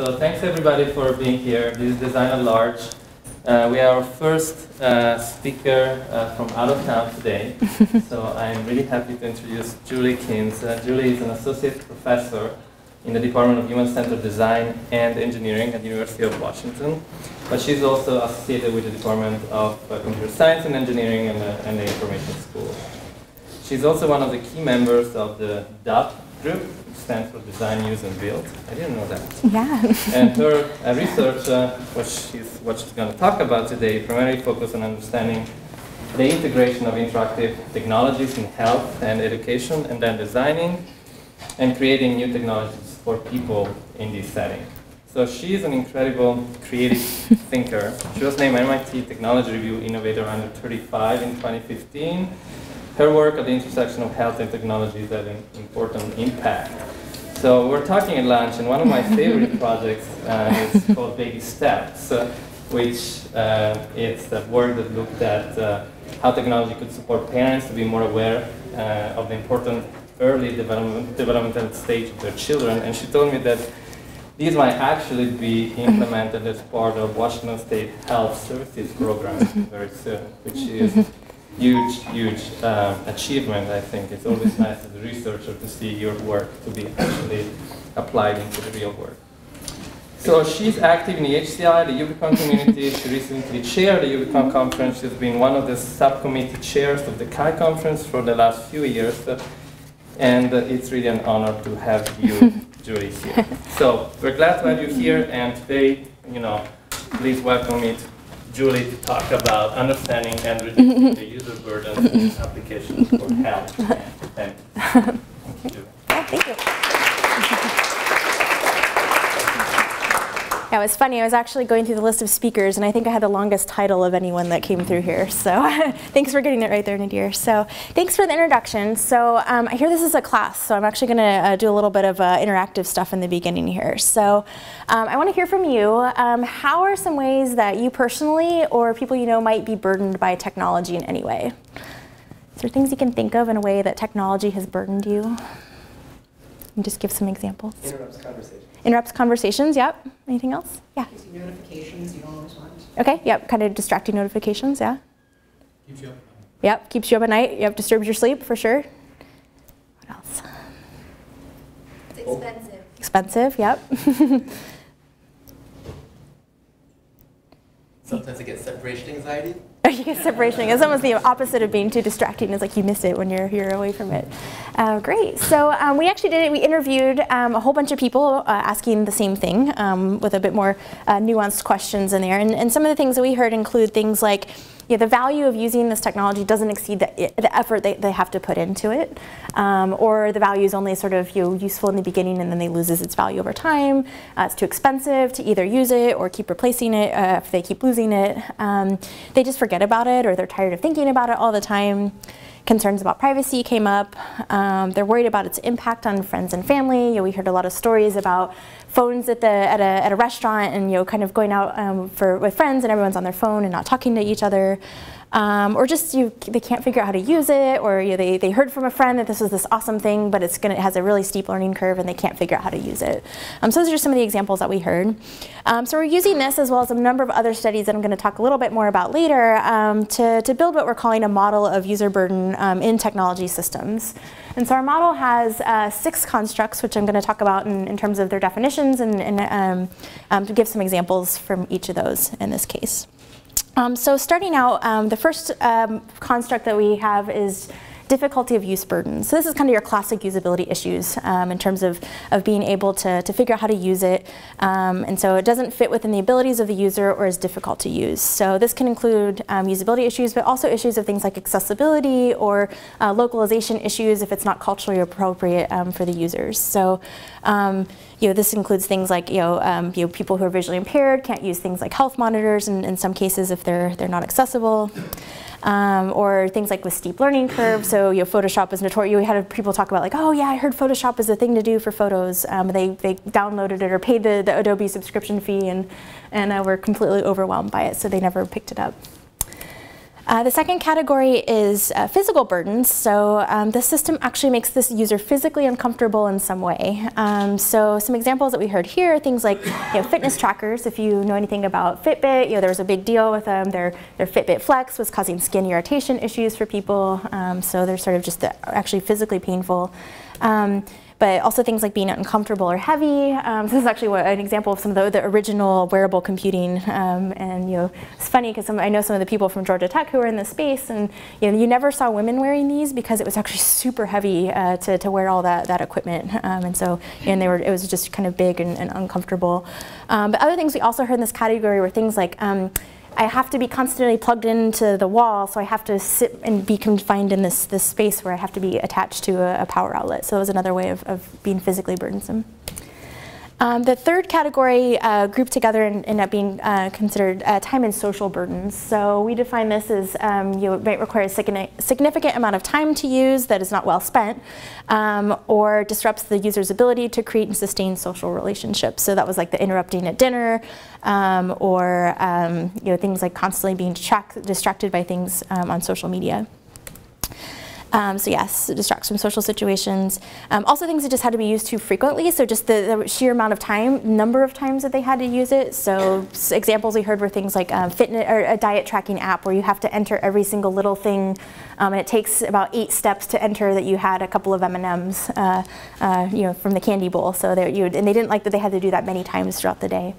So thanks everybody for being here. This is Design at Large. Uh, we are our first uh, speaker uh, from out of town today. so I'm really happy to introduce Julie Kientz. Uh, Julie is an associate professor in the Department of Human-Centered Design and Engineering at the University of Washington. But she's also associated with the Department of uh, Computer Science and Engineering and, uh, and the Information School. She's also one of the key members of the DUB group, stands for Design, Use, and Build. I didn't know that. Yeah. and her uh, research, uh, which she's, what she's going to talk about today, primarily focus on understanding the integration of interactive technologies in health and education, and then designing and creating new technologies for people in this setting. So she's an incredible creative thinker. She was named MIT Technology Review Innovator Under 35 in 2015 her work at the intersection of health and technology is having important impact. So we're talking at lunch, and one of my favorite projects uh, is called Baby Steps, uh, which uh, it's that work that looked at uh, how technology could support parents to be more aware uh, of the important early development, developmental stage of their children. And she told me that these might actually be implemented as part of Washington State Health Services program very soon, which is huge, huge um, achievement, I think. It's always nice as a researcher to see your work to be actually applied into the real world. So she's active in the HCI, the UbiComp community. She recently chaired the UbiComp conference. She's been one of the subcommittee chairs of the CHI conference for the last few years. and it's really an honor to have you, Julie, here. So we're glad to have you here. And today, you know, please welcome me Julie to talk about understanding and reducing the user burden in applications for health. Thank you. Thank you. It was funny. I was actually going through the list of speakers, and I think I had the longest title of anyone that came through here. So thanks for getting it right there, Nadir. So thanks for the introduction. So um, I hear this is a class, so I'm actually going to uh, do a little bit of uh, interactive stuff in the beginning here. So um, I want to hear from you. Um, how are some ways that you personally or people you know might be burdened by technology in any way? Is there things you can think of in a way that technology has burdened you? And just give some examples. Interrupts conversation. Interrupts conversations, yep. Anything else? Yeah. Notifications you don't always want. Okay, yep, kind of distracting notifications, yeah. Keeps you up. Yep, keeps you up at night. Yep, disturbs your sleep for sure. What else? It's expensive. Expensive, yep. Sometimes I get separation anxiety. Separation. It's almost the opposite of being too distracting. It's like you miss it when you're you're away from it. Uh, great. So um, we actually did it. We interviewed um, a whole bunch of people uh, asking the same thing um, with a bit more uh, nuanced questions in there. And, and some of the things that we heard include things like know, the value of using this technology doesn't exceed the, the effort they, they have to put into it, um, or the value is only sort of you know, useful in the beginning and then they loses its value over time. Uh, it's too expensive to either use it or keep replacing it uh, if they keep losing it. Um, they just forget about it or they're tired of thinking about it all the time. Concerns about privacy came up. Um, they're worried about its impact on friends and family. You know, we heard a lot of stories about phones at the at a, at a restaurant and you know kind of going out um, for with friends and everyone's on their phone and not talking to each other. Um, or just you, they can't figure out how to use it, or you know, they, they heard from a friend that this was this awesome thing, but it's gonna, it has a really steep learning curve and they can't figure out how to use it. Um, so those are just some of the examples that we heard. Um, so we're using this as well as a number of other studies that I'm going to talk a little bit more about later um, to, to build what we're calling a model of user burden um, in technology systems. And so our model has uh, six constructs, which I'm going to talk about in, in terms of their definitions and, and um, to give some examples from each of those in this case. Um, so starting out, um, the first um, construct that we have is difficulty of use burden. So this is kind of your classic usability issues um, in terms of, of being able to, to figure out how to use it. Um, and so it doesn't fit within the abilities of the user or is difficult to use. So this can include um, usability issues, but also issues of things like accessibility or uh, localization issues if it's not culturally appropriate um, for the users. So um, you know, this includes things like you know, um, you know, people who are visually impaired can't use things like health monitors in, in some cases if they're, they're not accessible um, or things like with steep learning curves. So you know, Photoshop is notorious. We had people talk about like, oh yeah, I heard Photoshop is a thing to do for photos. Um, they, they downloaded it or paid the, the Adobe subscription fee and, and uh, were completely overwhelmed by it, so they never picked it up. Uh, the second category is uh, physical burdens. So um, the system actually makes this user physically uncomfortable in some way. Um, so some examples that we heard here, things like you know, fitness trackers. If you know anything about Fitbit, you know, there was a big deal with them. Their, their Fitbit Flex was causing skin irritation issues for people. Um, so they're sort of just the, actually physically painful. But also things like being uncomfortable or heavy. Um, this is actually what, an example of some of the, the original wearable computing. Um, and you know, it's funny because I know some of the people from Georgia Tech who are in this space, and you know, you never saw women wearing these because it was actually super heavy uh, to, to wear all that, that equipment. Um, and so, and they were, it was just kind of big and, and uncomfortable. Um, but other things we also heard in this category were things like um, I have to be constantly plugged into the wall, so I have to sit and be confined in this, this space where I have to be attached to a, a power outlet. So that was another way of, of being physically burdensome. Um, the third category uh, grouped together and end up being uh, considered uh, time and social burdens. So we define this as um, you might require a significant amount of time to use that is not well spent, um, or disrupts the user's ability to create and sustain social relationships. So that was like the interrupting at dinner, um, or um, you know things like constantly being distracted by things um, on social media. Um, so yes, it distracts from social situations. Um, also things that just had to be used too frequently, so just the, the, sheer amount of time, number of times that they had to use it. So examples we heard were things like um, fitness or a diet tracking app where you have to enter every single little thing, um, and it takes about eight steps to enter that you had a couple of M&Ms, uh, uh, you know, from the candy bowl. So you, and they didn't like that they had to do that many times throughout the day.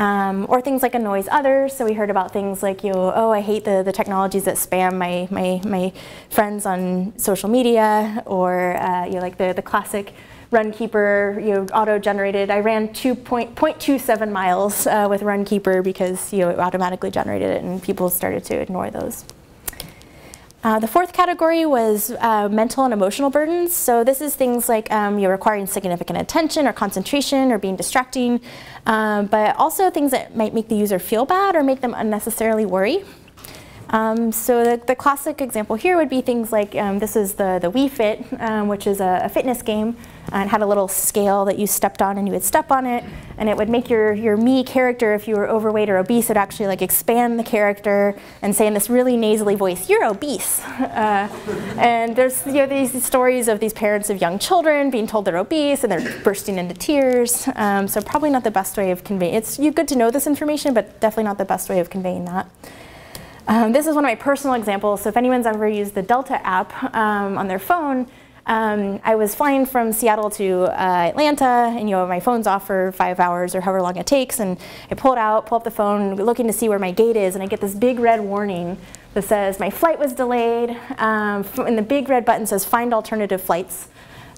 Um, or things like annoys others. So we heard about things like, you know, oh, I hate the, the technologies that spam my, my, my friends on social media, or uh, you know, like the, the classic Runkeeper, you know, auto-generated. I ran 2.27 miles uh, with Runkeeper because you know, it automatically generated it, and people started to ignore those. Uh, the fourth category was uh, mental and emotional burdens. So this is things like um, you're requiring significant attention or concentration or being distracting, um, but also things that might make the user feel bad or make them unnecessarily worry. Um, so the, the, classic example here would be things like, um, this is the, the Wii Fit, um, which is a, a, fitness game, and had a little scale that you stepped on and you would step on it, and it would make your, your Mii character, if you were overweight or obese, it would actually like expand the character and say in this really nasally voice, you're obese. Uh, and there's you know, these stories of these parents of young children being told they're obese and they're bursting into tears. Um, so probably not the best way of conveying, it's good to know this information, but definitely not the best way of conveying that. Um, this is one of my personal examples. So if anyone's ever used the Delta app um, on their phone, um, I was flying from Seattle to uh, Atlanta, and you know my phone's off for five hours or however long it takes, and I pull it out, pull up the phone, looking to see where my gate is, and I get this big red warning that says my flight was delayed, um, and the big red button says find alternative flights.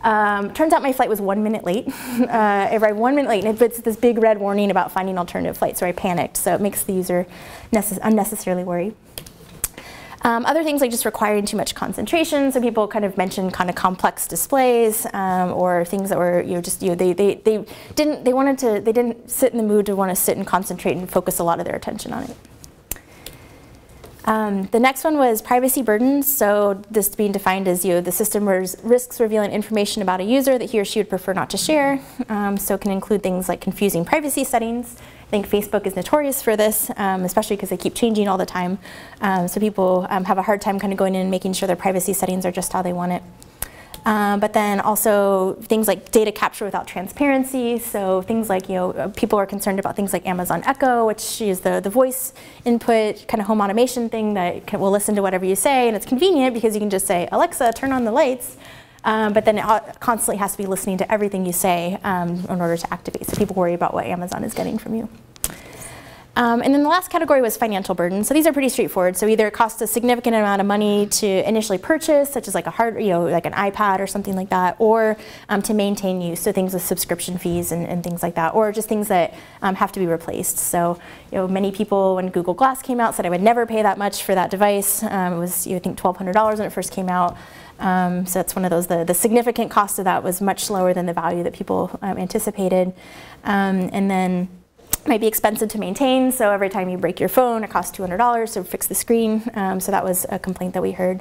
Um, turns out my flight was one minute late. uh, I arrived one minute late, and it puts this big red warning about finding alternative flights, so I panicked. So it makes the user unnecessarily worry. Um, other things like just requiring too much concentration. So people kind of mentioned kind of complex displays um, or things that were you know just you know they, they they didn't they wanted to they didn't sit in the mood to want to sit and concentrate and focus a lot of their attention on it. Um, the next one was privacy burdens. So this being defined as you know, the system risks revealing information about a user that he or she would prefer not to share. Um, so it can include things like confusing privacy settings, think Facebook is notorious for this, um, especially because they keep changing all the time. Um, so people um, have a hard time kind of going in and making sure their privacy settings are just how they want it. Um, but then also things like data capture without transparency. So things like, you know, uh, people are concerned about things like Amazon Echo, which is the, the voice input kind of home automation thing that can, will listen to whatever you say. And it's convenient because you can just say, Alexa, turn on the lights. Um, but then it constantly has to be listening to everything you say um, in order to activate. So people worry about what Amazon is getting from you. Um, and then the last category was financial burden. So these are pretty straightforward. So either it costs a significant amount of money to initially purchase, such as like a hard, you know, like an iPad or something like that, or um, to maintain use. So things with subscription fees and, and things like that, or just things that um, have to be replaced. So you know, many people when Google Glass came out said I would never pay that much for that device. Um, it was you know, I think $1,200 when it first came out. Um, so that's one of those, the, the significant cost of that was much lower than the value that people um, anticipated. Um, and then might be expensive to maintain, so every time you break your phone, it costs $200 to fix the screen. Um, so that was a complaint that we heard.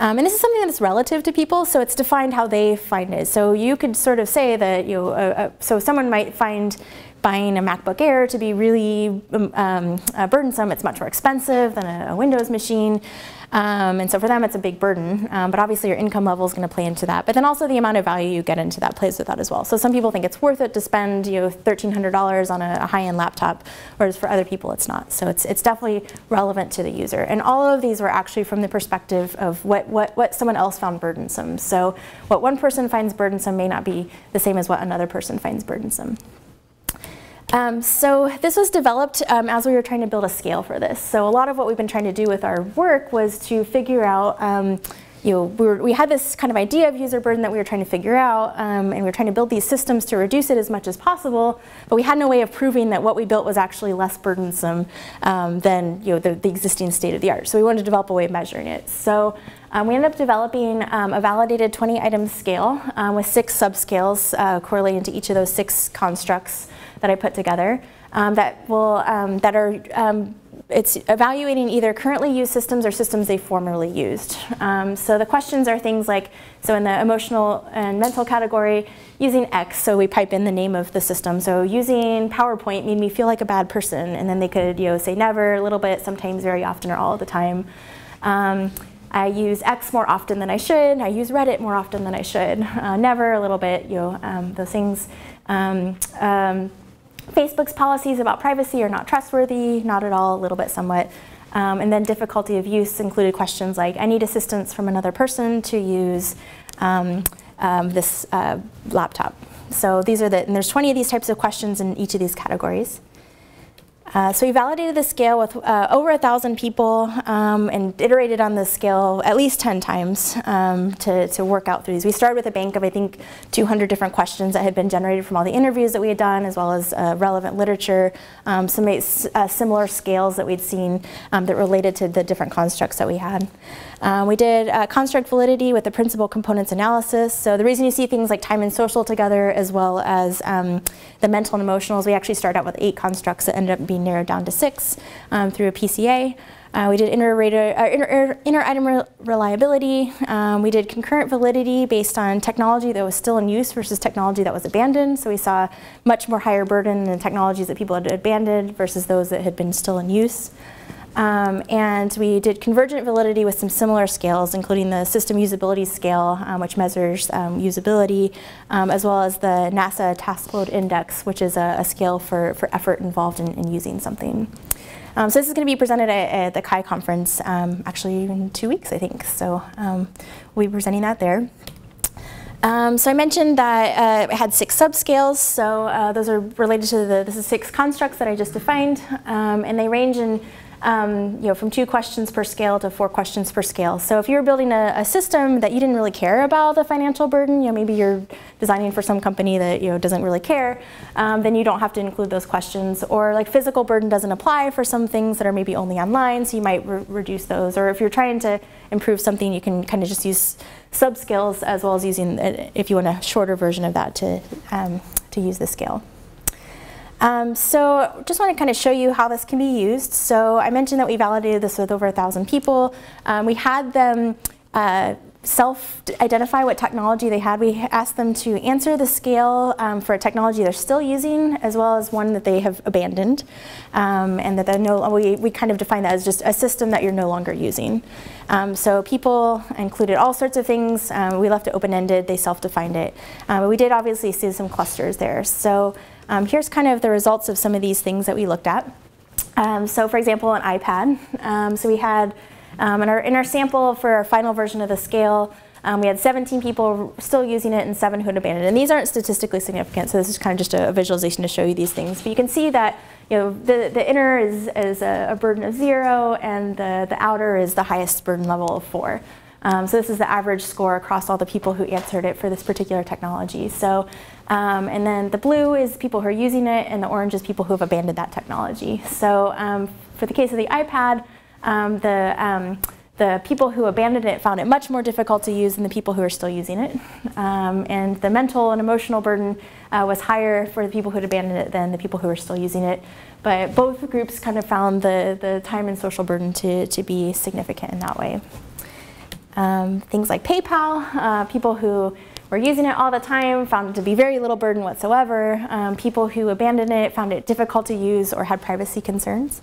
Um, and this is something that's relative to people, so it's defined how they find it. So you could sort of say that, you know, uh, uh, so someone might find buying a MacBook Air to be really um, um, uh, burdensome. It's much more expensive than a, a Windows machine. Um, and so for them, it's a big burden. Um, but obviously, your income level is going to play into that. But then also the amount of value you get into that plays with that as well. So some people think it's worth it to spend you know $1,300 on a, a high-end laptop, whereas for other people, it's not. So it's it's definitely relevant to the user. And all of these were actually from the perspective of what what what someone else found burdensome. So what one person finds burdensome may not be the same as what another person finds burdensome. Um, so this was developed um, as we were trying to build a scale for this. So a lot of what we've been trying to do with our work was to figure out, um, you know, we, were, we, had this kind of idea of user burden that we were trying to figure out, um, and we were trying to build these systems to reduce it as much as possible, but we had no way of proving that what we built was actually less burdensome um, than you know, the, the, existing state of the art. So we wanted to develop a way of measuring it. So um, we ended up developing um, a validated 20 item scale um, with six subscales uh, correlating to each of those six constructs that I put together um, that will um, that are um, it's evaluating either currently used systems or systems they formerly used. Um, so the questions are things like, so in the emotional and mental category, using X, so we pipe in the name of the system. So using PowerPoint made me feel like a bad person, and then they could you know say never, a little bit, sometimes, very often, or all the time. Um, I use X more often than I should. I use Reddit more often than I should. Uh, never, a little bit, you know, um, those things. Facebook's policies about privacy are not trustworthy, not at all, a little bit somewhat. Um, and then difficulty of use included questions like, I need assistance from another person to use um, um, this uh, laptop. So these are the, and there's 20 of these types of questions in each of these categories. Uh, so we validated the scale with uh, over a thousand people um, and iterated on the scale at least 10 times um, to, to work out through these. We started with a bank of I think 200 different questions that had been generated from all the interviews that we had done as well as uh, relevant literature, um, some uh, similar scales that we'd seen um, that related to the different constructs that we had. Um, we did uh, construct validity with the principal components analysis. So the reason you see things like time and social together as well as um, the mental and emotionals, we actually started out with eight constructs that ended up being narrowed down to six um, through a PCA. Uh, we did inner, uh, item re reliability. Um, we did concurrent validity based on technology that was still in use versus technology that was abandoned. So we saw much more higher burden in technologies that people had abandoned versus those that had been still in use. Um, and we did convergent validity with some similar scales, including the system usability scale, um, which measures um, usability, um, as well as the NASA task load index, which is a, a scale for, for effort involved in, in using something. Um, so this is going to be presented at, at the CHI conference, um, actually in two weeks, I think. So we'll be presenting that there. Um, so I mentioned that uh, it had six subscales. So uh, those are related to the, this is six constructs that I just defined. Um, and they range in um, you know, from two questions per scale to four questions per scale. So if you were building a, a, system that you didn't really care about the financial burden, you know, maybe you're designing for some company that you know doesn't really care, um, then you don't have to include those questions. Or like physical burden doesn't apply for some things that are maybe only online, so you might re reduce those. Or if you're trying to improve something, you can kind of just use subscales as well as using, uh, if you want a shorter version of that, to um, to use the scale. Um, so just want to kind of show you how this can be used. So I mentioned that we validated this with over a thousand people. Um, we had them uh, self-identify what technology they had. We asked them to answer the scale um, for a technology they're still using, as well as one that they have abandoned, um, and that no, we, we kind of define that as just a system that you're no longer using. Um, so people included all sorts of things. Um, we left it open-ended. They self-defined it. Uh, but we did obviously see some clusters there. So um, here's kind of the results of some of these things that we looked at. Um, so for example, an iPad. Um, so we had um, in, our, in our sample for our final version of the scale, um, we had 17 people still using it and seven who had abandoned it. And these aren't statistically significant, so this is kind of just a, a visualization to show you these things. But you can see that you know, the, the inner is, is a, a burden of zero and the, the outer is the highest burden level of four. Um, so this is the average score across all the people who answered it for this particular technology. So, um, and then the blue is people who are using it, and the orange is people who have abandoned that technology. So um, for the case of the iPad, um, the um, the people who abandoned it found it much more difficult to use than the people who are still using it. Um, and the mental and emotional burden uh, was higher for the people who had abandoned it than the people who are still using it. But both groups kind of found the, the time and social burden to, to be significant in that way. Um, things like PayPal, uh, people who were using it all the time found it to be very little burden whatsoever. Um, people who abandoned it found it difficult to use or had privacy concerns.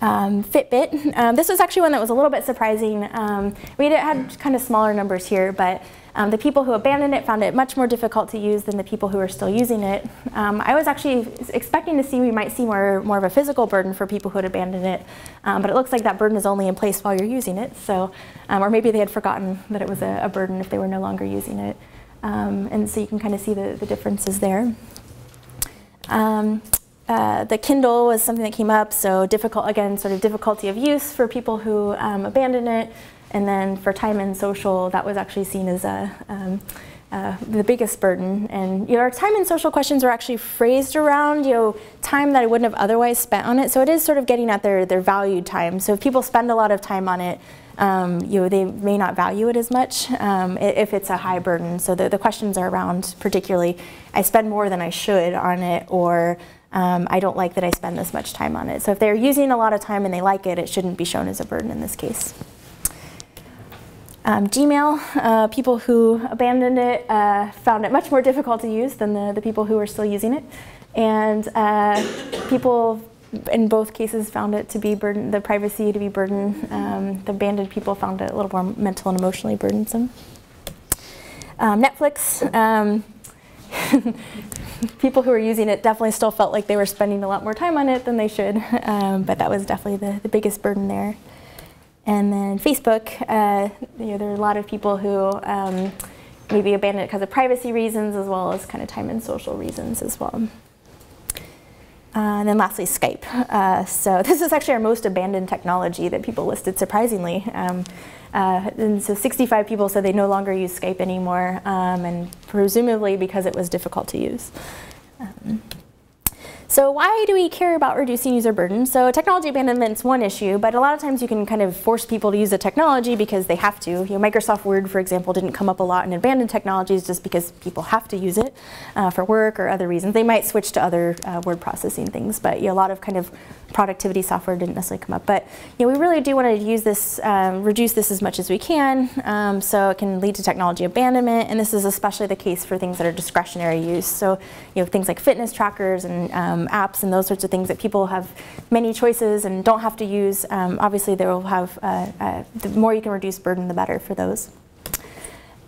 Um, Fitbit. Um, this was actually one that was a little bit surprising. Um, we had kind of smaller numbers here, but um, the people who abandoned it found it much more difficult to use than the people who are still using it. Um, I was actually expecting to see we might see more, more of a physical burden for people who had abandoned it, um, but it looks like that burden is only in place while you're using it. So, or maybe they had forgotten that it was a, a, burden if they were no longer using it. and so you can kind of see the, the differences there. Um, uh, the Kindle was something that came up, so difficult, again, sort of difficulty of use for people who um, abandon it. And then for time and social, that was actually seen as a, um, uh, the biggest burden. And you know, our time and social questions were actually phrased around you know, time that I wouldn't have otherwise spent on it. So it is sort of getting at their, their valued time. So if people spend a lot of time on it, um, you know, they may not value it as much um, if it's a high burden. So the, the questions are around particularly, I spend more than I should on it, or um, I don't like that I spend this much time on it. So if they're using a lot of time and they like it, it shouldn't be shown as a burden in this case. Um, Gmail, uh, people who abandoned it uh, found it much more difficult to use than the, the people who were still using it. And uh, people in both cases found it to be burden, the privacy to be burden. Um, the abandoned people found it a little more mental and emotionally burdensome. Um, Netflix, um, people who were using it definitely still felt like they were spending a lot more time on it than they should, um, but that was definitely the, the biggest burden there. And then Facebook, uh, you know, there are a lot of people who um, maybe abandoned it because of privacy reasons as well as kind of time and social reasons as well. Uh, and then lastly, Skype. Uh, so this is actually our most abandoned technology that people listed surprisingly. Um, uh, and so 65 people said they no longer use Skype anymore, um, and presumably because it was difficult to use. Um, so why do we care about reducing user burden? So technology abandonment is one issue, but a lot of times you can kind of force people to use the technology because they have to. You know, Microsoft Word, for example, didn't come up a lot in abandoned technologies just because people have to use it uh, for work or other reasons. They might switch to other uh, word processing things, but you know, a lot of kind of productivity software didn't necessarily come up. But you know, we really do want to use this, um, reduce this as much as we can, um, so it can lead to technology abandonment, and this is especially the case for things that are discretionary use. So you know, things like fitness trackers and um, apps and those sorts of things that people have many choices and don't have to use. Um, obviously, they will have uh, uh, the more you can reduce burden, the better for those.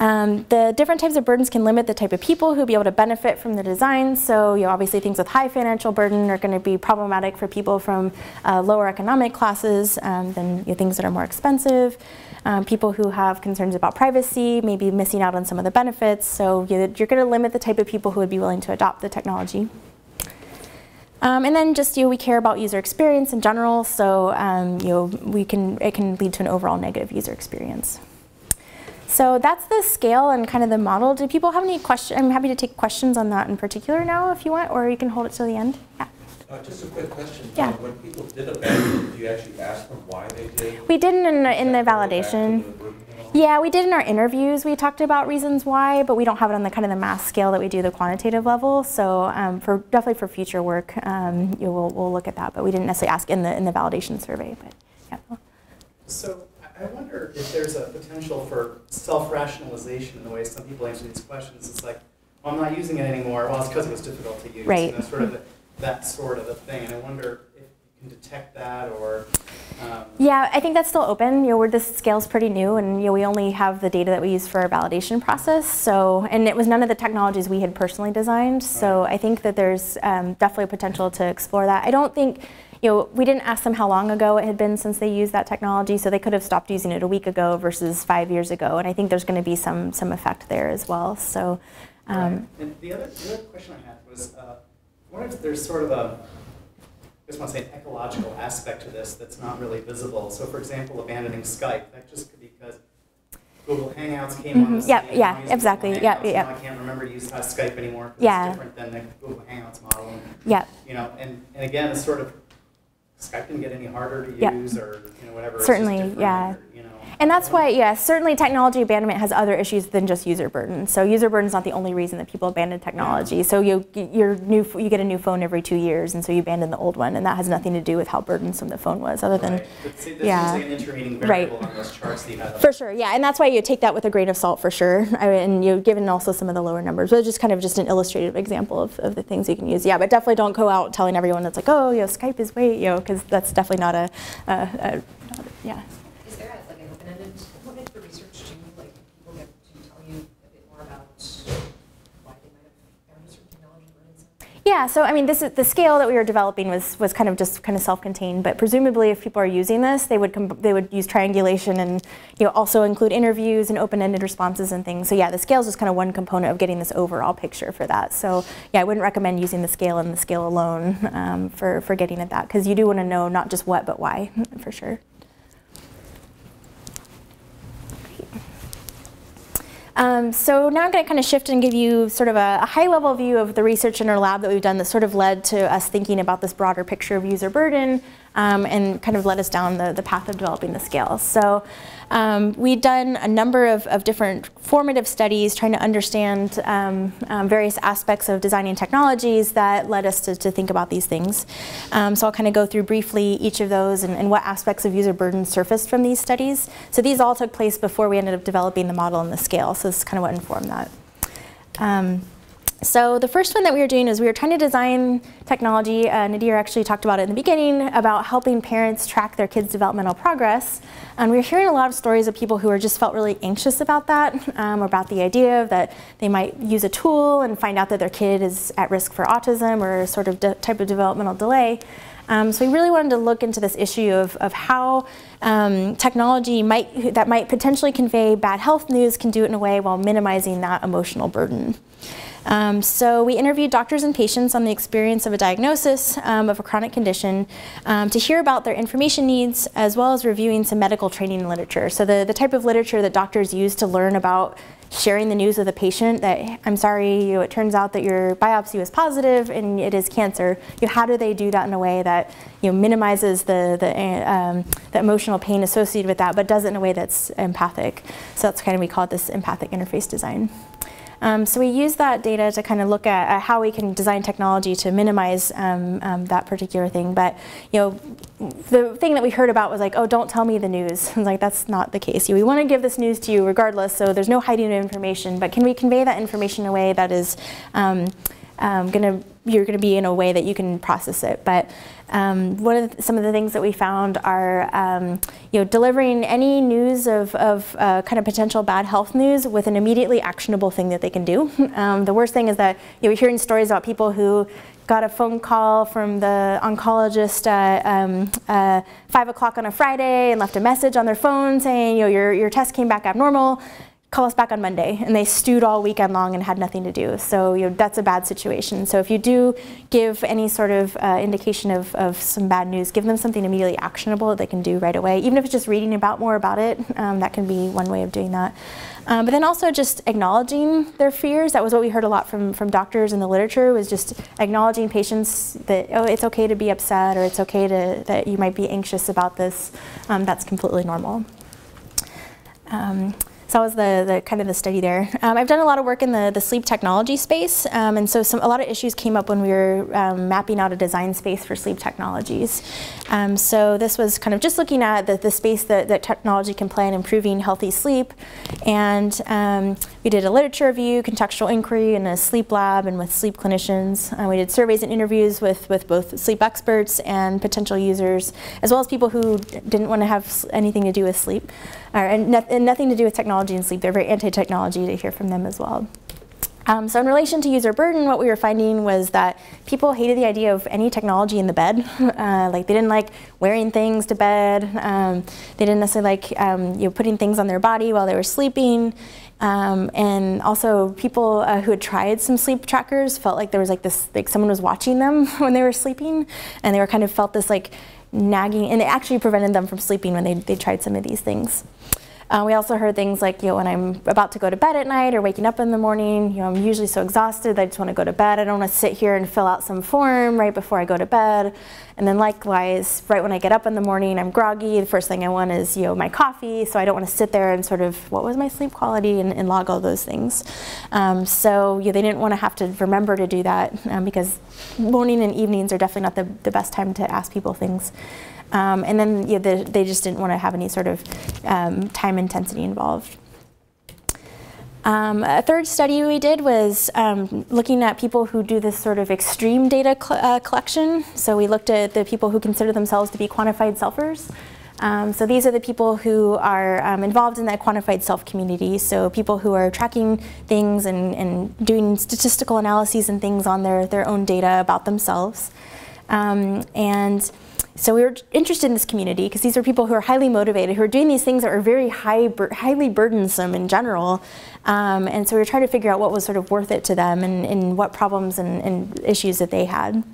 Um, the different types of burdens can limit the type of people who will be able to benefit from the design. So you know, obviously things with high financial burden are going to be problematic for people from uh, lower economic classes um, than you know, things that are more expensive. Um, people who have concerns about privacy may be missing out on some of the benefits. So you're going to limit the type of people who would be willing to adopt the technology. Um, and then just you know, we care about user experience in general, so um, you know we can it can lead to an overall negative user experience. So that's the scale and kind of the model. Do people have any questions? I'm happy to take questions on that in particular now if you want, or you can hold it till the end. Yeah. Uh, just a quick question. Yeah. Uh, when people did abandon, did you actually ask them why they did? We did in, in the validation. Yeah, we did in our interviews. We talked about reasons why, but we don't have it on the kind of the mass scale that we do the quantitative level. So um, for definitely for future work, um, you we'll, we'll look at that. But we didn't necessarily ask in the in the validation survey. But yeah. So I wonder if there's a potential for self-rationalization in the way some people answer these questions. It's like, well, I'm not using it anymore. Well, it's because it was difficult to use. Right. You know, sort of the, that sort of a thing. And I wonder if you can detect that or. Um, yeah, I think that's still open. You know, where this scale's pretty new, and you know, we only have the data that we use for our validation process. So, and it was none of the technologies we had personally designed. So, I think that there's um, definitely a potential to explore that. I don't think you know, we didn't ask them how long ago it had been since they used that technology, so they could have stopped using it a week ago versus five years ago. And I think there's going to be some some effect there as well. So, um, right. and the other, the other question I had was, uh, I wonder if there's sort of a, I just want to say an ecological aspect to this that's not really visible. So, for example, abandoning Skype, that just could be because Google Hangouts came mm -hmm. on the Yeah, yeah, exactly. Yeah, yeah. I can't remember to use uh, Skype anymore yeah. it's different than the Google Hangouts model. And, yeah. You know, and, and again, it's sort of Skype didn't get any harder to use or you know whatever. Certainly, yeah. Or, you know. And that's why, yeah, certainly technology abandonment has other issues than just user burden. So user burden is not the only reason that people abandon technology. So you your new you get a new phone every two years, and so you abandon the old one, and that has nothing to do with how burdensome the phone was, other than Right. See, this yeah. is like an intervening Right. on those charts that you had. For sure, yeah, and that's why you take that with a grain of salt for sure. I mean, and you given also some of the lower numbers, but it's just kind of just an illustrative example of, of the things you can use. Yeah, but definitely don't go out telling everyone that's like, oh, you know, Skype is wait, you know, because that's definitely not a, a, a yeah. Is there a- like an open-ended component for research too? Like people get to tell you a bit more about why they might have found a certain technology burdensome? Yeah, so I mean, this is the scale that we were developing was was kind of just kind of self-contained. But presumably, if people are using this, they would they would use triangulation and you know also include interviews and open-ended responses and things. So yeah, the scale is just kind of one component of getting this overall picture for that. So yeah, I wouldn't recommend using the scale and the scale alone um, for for getting at that because you do want to know not just what but why for sure. Um, so now I'm going to kind of shift and give you sort of a, a high-level view of the research in our lab that we've done that sort of led to us thinking about this broader picture of user burden um, and kind of led us down the, the path of developing the scales. So um, we'd done a number of, of different formative studies trying to understand um, um, various aspects of designing technologies that led us to, to think about these things. Um, so I'll kind of go through briefly each of those and, and what aspects of user burden surfaced from these studies. So these all took place before we ended up developing the model and the scale. So this is kind of what informed that. Um, so the first one that we were doing is we were trying to design technology. Uh, Nadir actually talked about it in the beginning about helping parents track their kids' developmental progress. And we were hearing a lot of stories of people who were just felt really anxious about that, um, about the idea that they might use a tool and find out that their kid is at risk for autism or sort of type of developmental delay. Um, so we really wanted to look into this issue of, of how um, technology might, that might potentially convey bad health news can do it in a way while minimizing that emotional burden. Um, so we interviewed doctors and patients on the experience of a diagnosis um, of a chronic condition um, to hear about their information needs as well as reviewing some medical training literature. So the, the type of literature that doctors use to learn about sharing the news with a patient that I'm sorry, you it turns out that your biopsy was positive and it is cancer. You know, how do they do that in a way that you know minimizes the the, um, the emotional pain associated with that, but does it in a way that's empathic? So that's kind of we call it this empathic interface design. Um, so we use that data to kind of look at, how we can design technology to minimize um, um, that particular thing. But you know, the thing that we heard about was like, oh, don't tell me the news. Like that's not the case. We want to give this news to you regardless. So there's no hiding of information. But can we convey that information in a way that is um, um, gonna you're going to be in a way that you can process it. But um, one of the, some of the things that we found are, um, you know, delivering any news of, of uh, kind of potential bad health news with an immediately actionable thing that they can do. Um, the worst thing is that you know, we're hearing stories about people who got a phone call from the oncologist at um, uh, five o'clock on a Friday and left a message on their phone saying, you know, your, your test came back abnormal call us back on Monday. And they stewed all weekend long and had nothing to do. So you know, that's a bad situation. So if you do give any sort of uh, indication of, of some bad news, give them something immediately actionable that they can do right away. Even if it's just reading about more about it, um, that can be one way of doing that. Um, but then also just acknowledging their fears. That was what we heard a lot from, from doctors in the literature was just acknowledging patients that, oh, it's okay to be upset or it's okay to, that you might be anxious about this. Um, that's completely normal. Um, so that was the, the kind of the study there. Um, I've done a lot of work in the, the sleep technology space, um, and so some, a lot of issues came up when we were um, mapping out a design space for sleep technologies. Um, so this was kind of just looking at the, the space that, that technology can play in improving healthy sleep, and um, we did a literature review, contextual inquiry in a sleep lab and with sleep clinicians. Uh, we did surveys and interviews with, with both sleep experts and potential users, as well as people who didn't want to have anything to do with sleep, or, and, no, and nothing to do with technology and sleep. They're very anti-technology to hear from them as well. Um, so in relation to user burden, what we were finding was that people hated the idea of any technology in the bed. Uh, like they didn't like wearing things to bed. Um, they didn't necessarily like um, you know, putting things on their body while they were sleeping. Um, and also people uh, who had tried some sleep trackers felt like there was like this, like someone was watching them when they were sleeping. And they were kind of felt this like nagging, and it actually prevented them from sleeping when they, they tried some of these things. Uh, we also heard things like, you know, when I'm about to go to bed at night or waking up in the morning, you know, I'm usually so exhausted I just want to go to bed. I don't want to sit here and fill out some form right before I go to bed. And then likewise, right when I get up in the morning, I'm groggy. The first thing I want is, you know, my coffee. So I don't want to sit there and sort of, what was my sleep quality and, and log all those things. Um, so yeah, they didn't want to have to remember to do that um, because morning and evenings are definitely not the, the best time to ask people things. Um, and then yeah, the, they just didn't want to have any sort of um, time intensity involved. Um, a third study we did was um, looking at people who do this sort of extreme data uh, collection. So we looked at the people who consider themselves to be quantified selfers. Um, so these are the people who are um, involved in that quantified self community. So people who are tracking things and, and doing statistical analyses and things on their, their own data about themselves. Um, and so we were interested in this community because these are people who are highly motivated, who are doing these things that are very high, bur highly burdensome in general. Um, and so we were trying to figure out what was sort of worth it to them and, and what problems and, and issues that they had.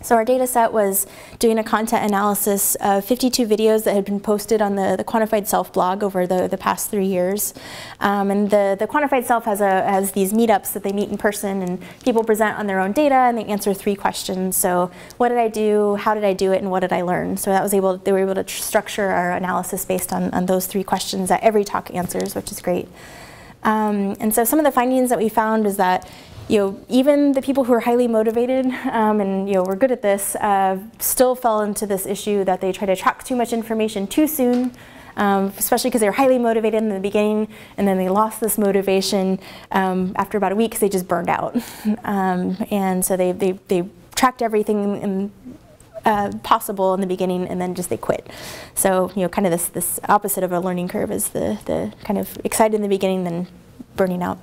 So our data set was doing a content analysis of 52 videos that had been posted on the, the Quantified Self blog over the, the past three years. Um, and the, the Quantified Self has, a, has these meetups that they meet in person and people present on their own data and they answer three questions. So what did I do, how did I do it, and what did I learn? So that was able, they were able to structure our analysis based on, on those three questions that every talk answers, which is great. Um, and so some of the findings that we found is that you know, even the people who are highly motivated um, and you know were good at this uh, still fell into this issue that they try to track too much information too soon, um, especially because they were highly motivated in the beginning, and then they lost this motivation um, after about a week because they just burned out, um, and so they they they tracked everything in, uh, possible in the beginning and then just they quit. So, you know, kind of this, this opposite of a learning curve is the, the kind of excited in the beginning then burning out.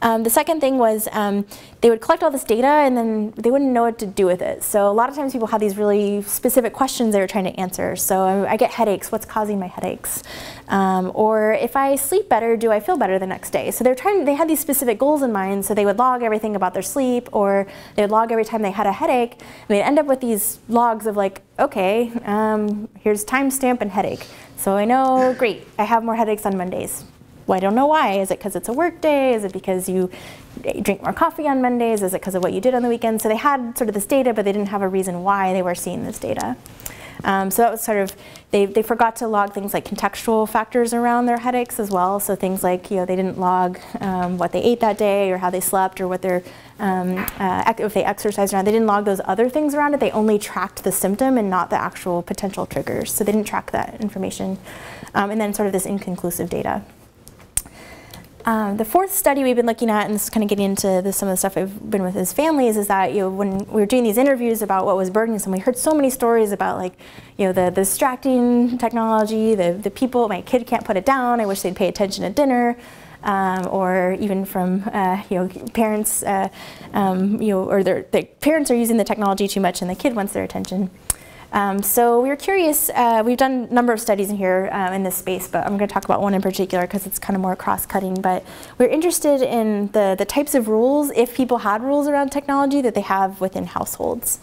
Um, the second thing was um, they would collect all this data and then they wouldn't know what to do with it. So a lot of times people have these really specific questions they were trying to answer. So I, I get headaches, what's causing my headaches? Um, or if I sleep better, do I feel better the next day? So they're trying, they had these specific goals in mind. So they would log everything about their sleep or they would log every time they had a headache. And they'd end up with these logs of like, okay, um, here's timestamp and headache. So I know, great, I have more headaches on Mondays well, I don't know why. Is it because it's a work day? Is it because you drink more coffee on Mondays? Is it because of what you did on the weekend? So they had sort of this data, but they didn't have a reason why they were seeing this data. Um, so that was sort of, they, they forgot to log things like contextual factors around their headaches as well. So things like, you know, they didn't log um, what they ate that day or how they slept or what their, um, uh, if they exercised around. They didn't log those other things around it. They only tracked the symptom and not the actual potential triggers. So they didn't track that information. Um, and then sort of this inconclusive data. Um, the fourth study we've been looking at, and this is kind of getting into some of the stuff I've been with his families, is that you know when we were doing these interviews about what was burdensome, we heard so many stories about like you know the, the distracting technology, the the people. My kid can't put it down. I wish they'd pay attention at dinner. Um, or even from uh, you know parents, uh, um, you know, or their, their parents are using the technology too much, and the kid wants their attention. Um, so we were curious, uh, we've done a number of studies in here uh, in this space, but I'm going to talk about one in particular because it's kind of more cross-cutting. But we're interested in the, the types of rules, if people had rules around technology, that they have within households.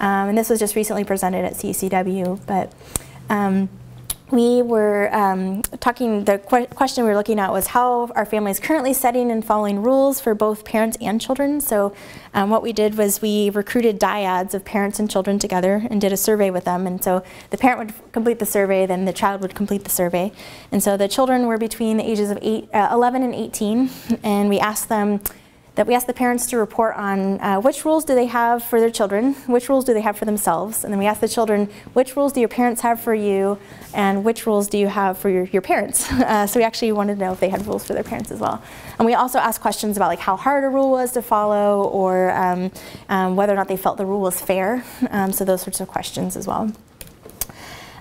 Um, and this was just recently presented at CSCW. But um, we were um, talking, the que question we were looking at was how our family is currently setting and following rules for both parents and children. So um, what we did was we recruited dyads of parents and children together and did a survey with them. And so the parent would complete the survey, then the child would complete the survey. And so the children were between the ages of eight, uh, 11 and 18, and we asked them that we asked the parents to report on uh, which rules do they have for their children, which rules do they have for themselves, and then we asked the children, which rules do your parents have for you, and which rules do you have for your, your parents? Uh, so we actually wanted to know if they had rules for their parents as well. And we also asked questions about like how hard a rule was to follow, or um, um, whether or not they felt the rule was fair, um, so those sorts of questions as well.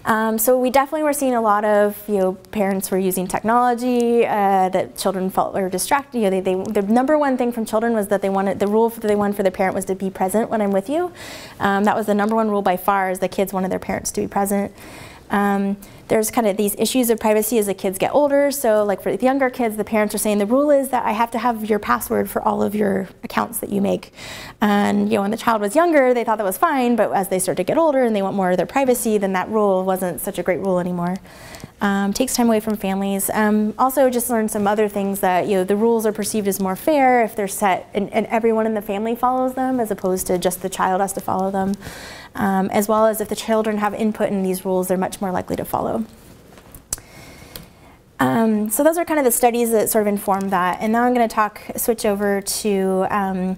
Um, so we definitely were seeing a lot of you know parents were using technology uh, that children felt were distracted. You know, they, they, the number one thing from children was that they wanted the rule that they wanted for their parent was to be present when I'm with you. Um, that was the number one rule by far is the kids wanted their parents to be present. Um, there's kind of these issues of privacy as the kids get older. So like for the younger kids, the parents are saying the rule is that I have to have your password for all of your accounts that you make. And you know, when the child was younger, they thought that was fine, but as they start to get older and they want more of their privacy, then that rule wasn't such a great rule anymore. Um, takes time away from families. Um, also, just learn some other things that you know the rules are perceived as more fair if they're set and, and everyone in the family follows them, as opposed to just the child has to follow them. Um, as well as if the children have input in these rules, they're much more likely to follow. Um, so those are kind of the studies that sort of inform that. And now I'm going to talk, switch over to um,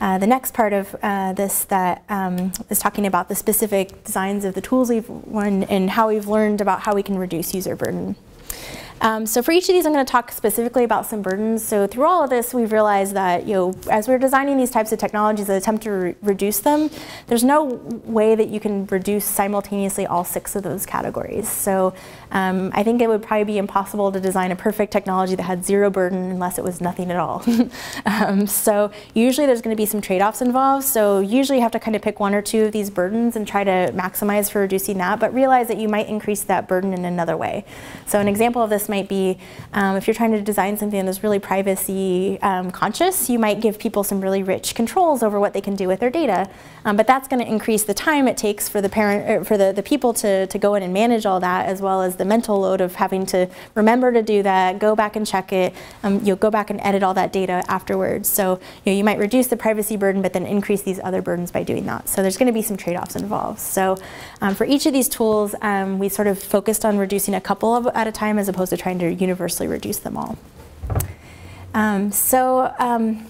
uh, the next part of uh, this that um, is talking about the specific designs of the tools we've won and how we've learned about how we can reduce user burden. Um, so for each of these, I'm going to talk specifically about some burdens. So through all of this, we've realized that you know, as we're designing these types of technologies that attempt to re reduce them, there's no way that you can reduce simultaneously all six of those categories. So um, I think it would probably be impossible to design a perfect technology that had zero burden unless it was nothing at all. um, so usually there's going to be some trade-offs involved. So usually you have to kind of pick one or two of these burdens and try to maximize for reducing that, but realize that you might increase that burden in another way. So an example of this might be um, if you're trying to design something that's really privacy um, conscious, you might give people some really rich controls over what they can do with their data. Um, but that's going to increase the time it takes for the parent, er, for the, the people to, to go in and manage all that, as well as the mental load of having to remember to do that, go back and check it, um, you'll go back and edit all that data afterwards. So you, know, you might reduce the privacy burden, but then increase these other burdens by doing that. So there's going to be some trade-offs involved. So um, for each of these tools, um, we sort of focused on reducing a couple of, at a time as opposed to trying to universally reduce them all. Um, so um,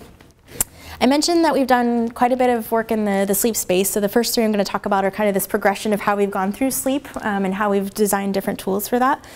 I mentioned that we've done quite a bit of work in the, the sleep space. So the first three I'm going to talk about are kind of this progression of how we've gone through sleep um, and how we've designed different tools for that.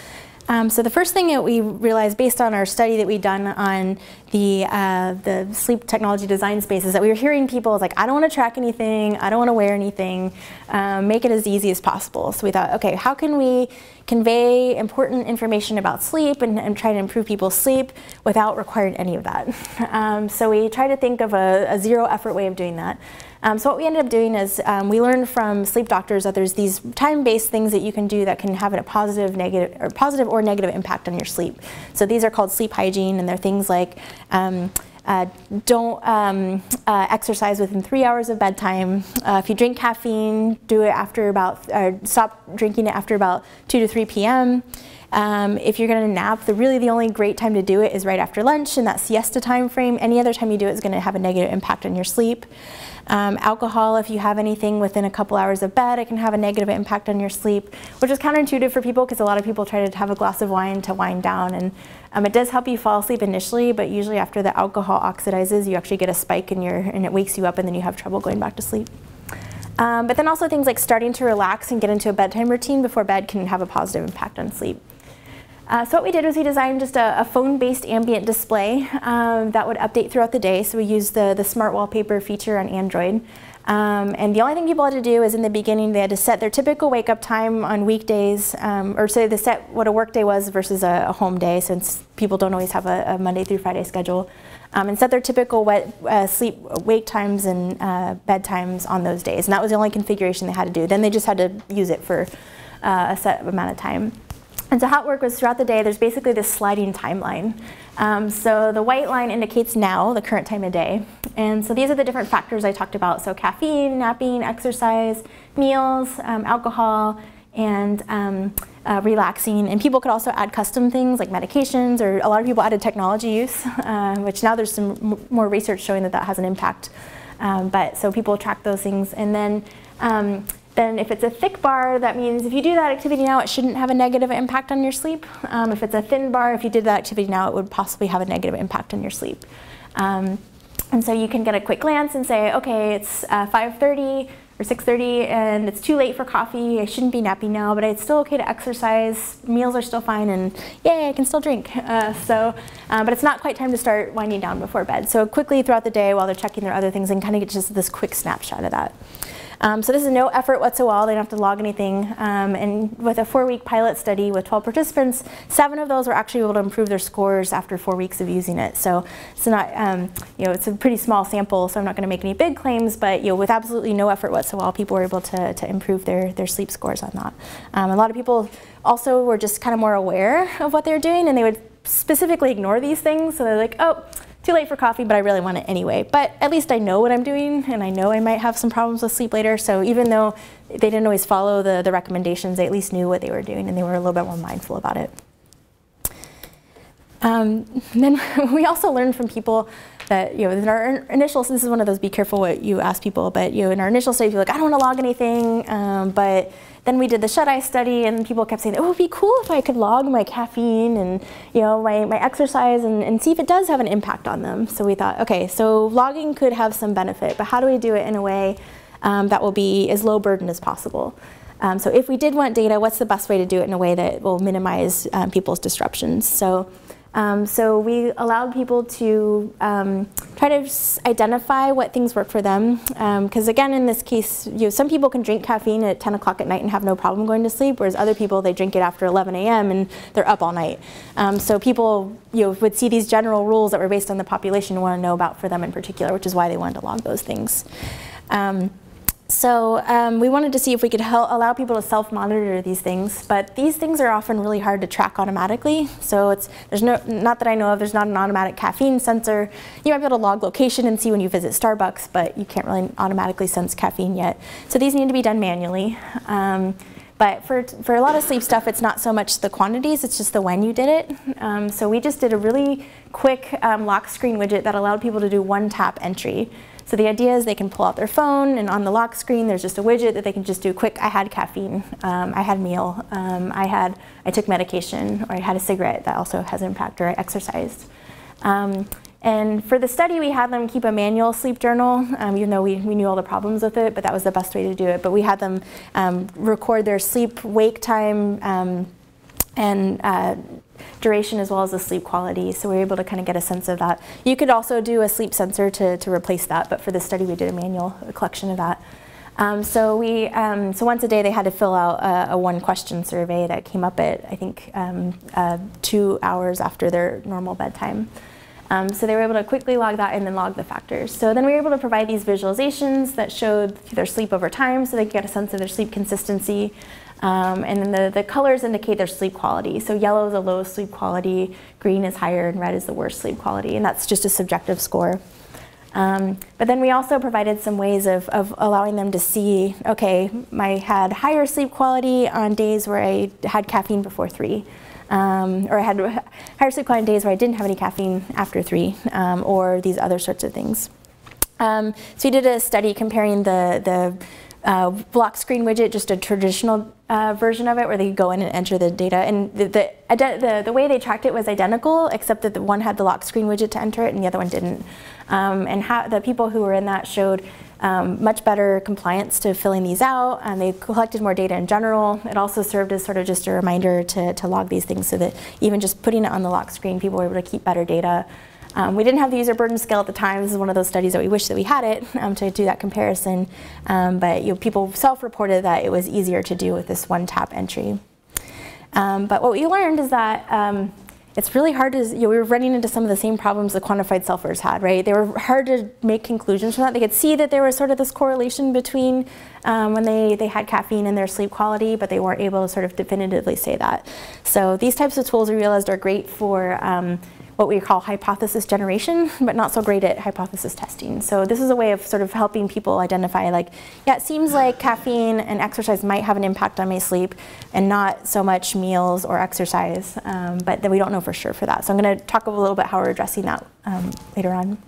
Um, so the first thing that we realized based on our study that we'd done on the, uh, the sleep technology design space is that we were hearing people like, I don't want to track anything, I don't want to wear anything, um, make it as easy as possible. So we thought, okay, how can we convey important information about sleep and, and try to improve people's sleep without requiring any of that? Um, so we tried to think of a, a zero effort way of doing that. Um, so what we ended up doing is um, we learned from sleep doctors that there's these time-based things that you can do that can have a positive, negative, or positive or negative impact on your sleep. So these are called sleep hygiene, and they're things like um, uh, don't um, uh, exercise within three hours of bedtime. Uh, if you drink caffeine, do it after about, stop drinking it after about 2 to 3 p.m. Um, if you're going to nap, the really the only great time to do it is right after lunch in that siesta time frame. Any other time you do it is going to have a negative impact on your sleep. Um, alcohol, if you have anything within a couple hours of bed, it can have a negative impact on your sleep, which is counterintuitive for people because a lot of people try to have a glass of wine to wind down. And um, it does help you fall asleep initially, but usually after the alcohol oxidizes, you actually get a spike in your, and it wakes you up and then you have trouble going back to sleep. Um, but then also things like starting to relax and get into a bedtime routine before bed can have a positive impact on sleep. Uh, so what we did was we designed just a, a phone-based ambient display um, that would update throughout the day. So we used the, the smart wallpaper feature on Android. Um, and the only thing people had to do is in the beginning they had to set their typical wake up time on weekdays, um, or say they set what a work day was versus a, a home day, since people don't always have a, a Monday through Friday schedule, um, and set their typical wet, uh, sleep wake times and uh, bed times on those days. And that was the only configuration they had to do. Then they just had to use it for uh, a set amount of time. And so how it worked was throughout the day, there's basically this sliding timeline. Um, so the white line indicates now, the current time of day. And so these are the different factors I talked about. So caffeine, napping, exercise, meals, um, alcohol, and um, uh, relaxing. And people could also add custom things like medications, or a lot of people added technology use, uh, which now there's some more research showing that that has an impact. Um, but so people track those things. And then um, then if it's a thick bar, that means if you do that activity now, it shouldn't have a negative impact on your sleep. Um, if it's a thin bar, if you did that activity now, it would possibly have a negative impact on your sleep. Um, and so you can get a quick glance and say, okay, it's uh, 5.30 or 6.30 and it's too late for coffee. I shouldn't be napping now, but it's still okay to exercise. Meals are still fine and yay, I can still drink. Uh, so, uh, but it's not quite time to start winding down before bed. So quickly throughout the day while they're checking their other things and kind of get just this quick snapshot of that. Um, so this is no effort whatsoever. They don't have to log anything. Um, and with a four-week pilot study with 12 participants, seven of those were actually able to improve their scores after four weeks of using it. So it's not, um, you know, it's a pretty small sample, so I'm not going to make any big claims, but you know, with absolutely no effort whatsoever, people were able to, to improve their, their sleep scores on that. Um, a lot of people also were just kind of more aware of what they're doing, and they would specifically ignore these things. So they're like, oh, too late for coffee, but I really want it anyway. But at least I know what I'm doing, and I know I might have some problems with sleep later. So even though they didn't always follow the, the recommendations, they at least knew what they were doing, and they were a little bit more mindful about it. Um, then we also learned from people that, you know, in our initial, this is one of those be careful what you ask people, but, you know, in our initial study, you're like, I don't want to log anything, um, but then we did the ShutEye study and people kept saying, it would be cool if I could log my caffeine and you know my, my exercise and, and see if it does have an impact on them. So we thought, okay, so logging could have some benefit, but how do we do it in a way um, that will be as low burden as possible? Um, so if we did want data, what's the best way to do it in a way that will minimize um, people's disruptions? So um, so we allowed people to um, try to identify what things work for them. Because um, again, in this case, you know, some people can drink caffeine at 10 o'clock at night and have no problem going to sleep, whereas other people, they drink it after 11 a.m. and they're up all night. Um, so people you know, would see these general rules that were based on the population and want to know about for them in particular, which is why they wanted to log those things. Um, so um, we wanted to see if we could help allow people to self-monitor these things, but these things are often really hard to track automatically. So it's there's no not that I know of. There's not an automatic caffeine sensor. You might be able to log location and see when you visit Starbucks, but you can't really automatically sense caffeine yet. So these need to be done manually. Um, but for, for a lot of sleep stuff, it's not so much the quantities, it's just the when you did it. Um, so we just did a really quick um, lock screen widget that allowed people to do one tap entry. So the idea is they can pull out their phone and on the lock screen there's just a widget that they can just do quick, I had caffeine, um, I had meal, um, I had, I took medication, or I had a cigarette that also has impact, or I exercised. Um, and for the study, we had them keep a manual sleep journal, um, even though we, we knew all the problems with it, but that was the best way to do it. But we had them um, record their sleep wake time um, and uh, duration as well as the sleep quality. So we were able to kind of get a sense of that. You could also do a sleep sensor to, to replace that, but for this study we did a manual collection of that. Um, so we, um, so once a day they had to fill out a, a one question survey that came up at, I think, um, uh, two hours after their normal bedtime. Um, so they were able to quickly log that and then log the factors. So then we were able to provide these visualizations that showed their sleep over time so they could get a sense of their sleep consistency. Um, and then the, the colors indicate their sleep quality. So yellow is the lowest sleep quality, green is higher, and red is the worst sleep quality. And that's just a subjective score. Um, but then we also provided some ways of, of allowing them to see, okay, I had higher sleep quality on days where I had caffeine before three. Um, or I had higher sleep quality on days where I didn't have any caffeine after three, um, or these other sorts of things. Um, so we did a study comparing the, the uh, block screen widget, just a traditional uh, version of it where they go in and enter the data. And the, the, the, the, way they tracked it was identical, except that the one had the lock screen widget to enter it and the other one didn't. Um, and the people who were in that showed um, much better compliance to filling these out, and they collected more data in general. It also served as sort of just a reminder to, to log these things so that even just putting it on the lock screen, people were able to keep better data. Um, we didn't have the user burden scale at the time. This is one of those studies that we wish that we had it um, to do that comparison. Um, but you know, people self-reported that it was easier to do with this one tap entry. Um, but what we learned is that um, it's really hard to, you know, we were running into some of the same problems the quantified selfers had, right? They were hard to make conclusions from that. They could see that there was sort of this correlation between um, when they, they had caffeine and their sleep quality, but they weren't able to sort of definitively say that. So these types of tools we realized are great for um, what we call hypothesis generation, but not so great at hypothesis testing. So this is a way of sort of helping people identify like, yeah, it seems like caffeine and exercise might have an impact on my sleep and not so much meals or exercise, um, but then we don't know for sure for that. So I'm gonna talk a little bit how we're addressing that um, later on.